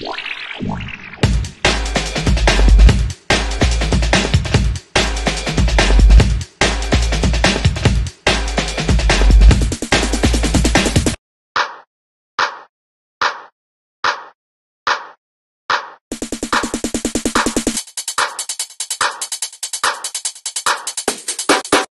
What?